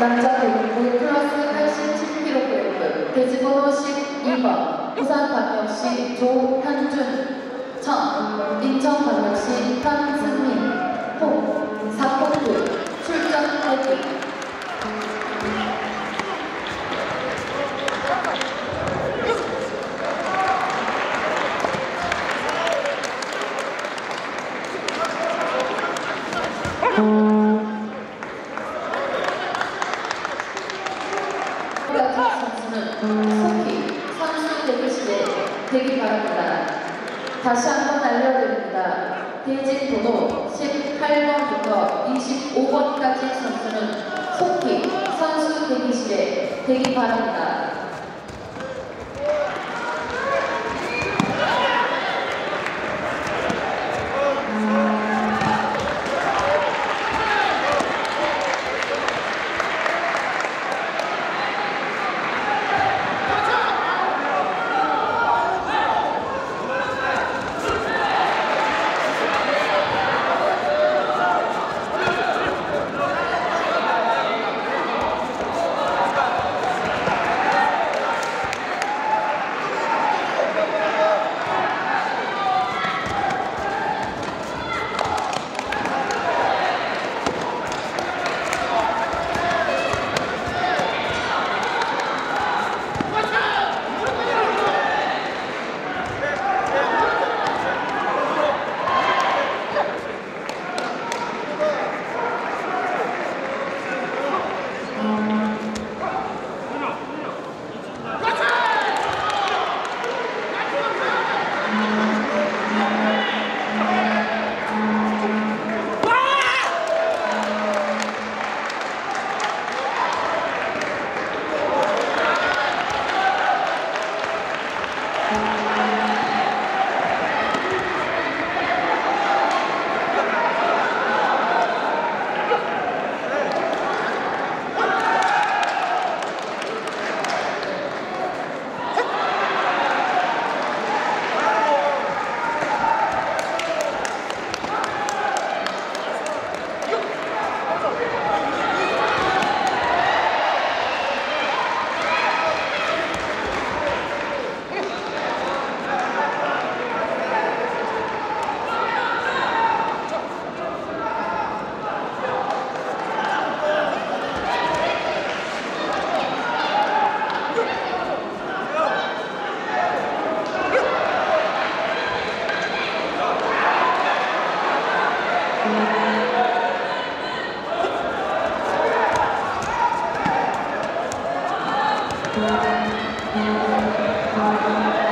남자 대국부 플러스 87kg 돼지번호 12번. 부산광역시 조현준 청 인천광역시 한승민 같은 선수는 속히 선수 대기실에 대기 바랍니다. 다시 한번 알려드립니다. 대진 번호 18번부터 25번까지 선수는 속히 선수 대기실에 대기 바랍니다. Thank you.